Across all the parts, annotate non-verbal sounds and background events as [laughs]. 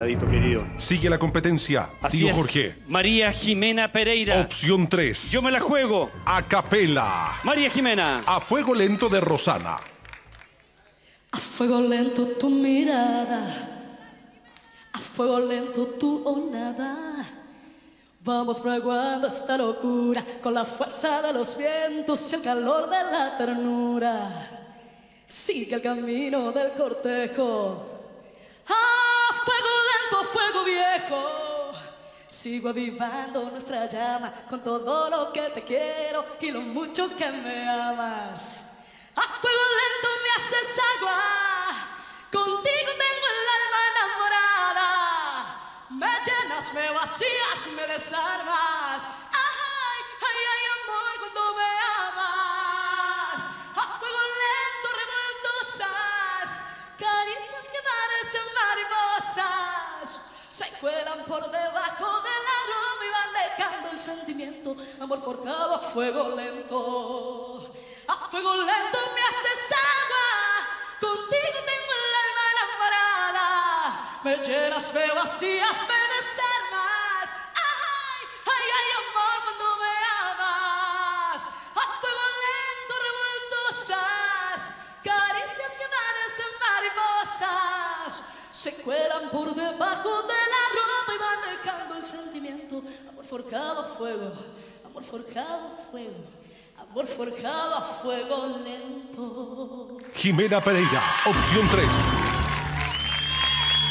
Adito querido. Sigue la competencia. Así Tío es. Jorge. María Jimena Pereira. Opción 3. Yo me la juego. A capela. María Jimena. A fuego lento de Rosana. A fuego lento tu mirada, a fuego lento tu onada. Vamos fraguando esta locura con la fuerza de los vientos y el calor de la ternura. Sigue el camino del cortejo. Fuego viejo. Sigo avivando nuestra llama con todo lo que te quiero y lo mucho que me amas. A fuego lento me haces agua, contigo tengo el alma enamorada. Me llenas, me vacías, me desarmas. Ay, ay, ay, amor, cuando me Se cuelan por debajo de la ropa y van dejando el sentimiento. Amor forjado a fuego lento. A fuego lento me haces agua. Contigo tengo el alma enamorada. Me llenas, me vacías, me desarmas. Ay, ay, ay, amor, cuando me amas. A fuego lento, revoltosas. Caricias que parecen mariposas. Se cuelan por debajo de la dejando el sentimiento. Amor forjado a fuego, amor forjado a fuego, amor forjado a fuego lento. Jimena Pereira. Opción 3.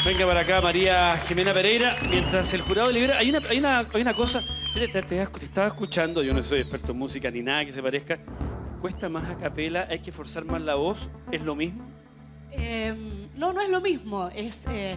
Venga para acá, María Jimena Pereira. Mientras el jurado libera. Hay una, hay una, hay una cosa. Te, te- te- te estaba escuchando. Yo no soy experto en música ni nada que se parezca. Cuesta más a capela, hay que forzar más la voz. ¿Es lo mismo? Eh, no, no es lo mismo. Es eh,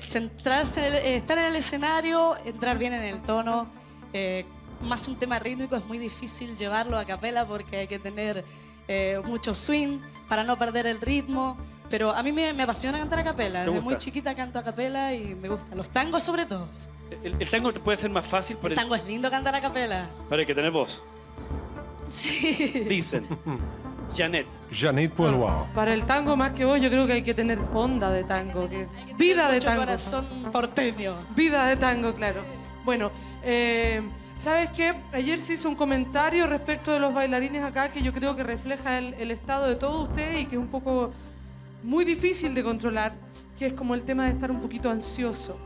centrarse, en el- eh, estar en el escenario, entrar bien en el tono. eh, más un tema rítmico es muy difícil llevarlo a capela porque hay que tener eh, mucho swing para no perder el ritmo. Pero a mí me, me apasiona cantar a capela. ¿Te Desde muy chiquita canto a capela y me gusta. Los tangos sobre todo. El, el tango te puede ser más fácil por El tango es lindo cantar a capela. Para que tener voz. Sí. Dicen. [laughs] Janet. Janet Poilois. Para el tango más que vos, yo creo que hay que tener onda de tango, que vida de Mucho tango. corazón porteño. Vida de tango, claro. Bueno, eh, ¿sabes qué? Ayer se hizo un comentario respecto de los bailarines acá que yo creo que refleja el, el estado de todos ustedes y que es un poco muy difícil de controlar, que es como el tema de estar un poquito ansioso.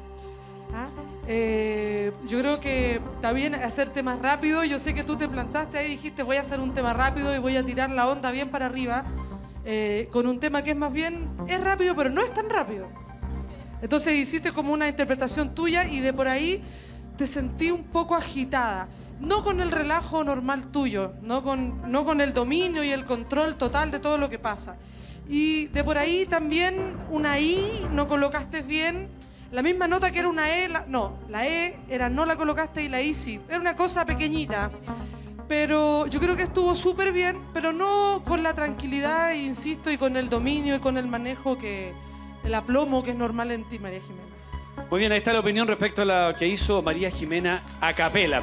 ¿Ah? Eh, yo creo que está bien hacer temas rápido. Yo sé que tú te plantaste ahí y dijiste voy a hacer un tema rápido y voy a tirar la onda bien para arriba eh, con un tema que es más bien, es rápido pero no es tan rápido. Entonces hiciste como una interpretación tuya y de por ahí te sentí un poco agitada. No con el relajo normal tuyo, no con, no con el dominio y el control total de todo lo que pasa. Y de por ahí también una I no colocaste bien. La misma nota que era una E, no, la E era no la colocaste y la I sí. Era una cosa pequeñita. Pero yo creo que estuvo súper bien, pero no con la tranquilidad, insisto, y con el dominio y con el manejo que, el aplomo que es normal en ti, María Jimena. Muy bien, ahí está la opinión respecto a la que hizo María Jimena a capela.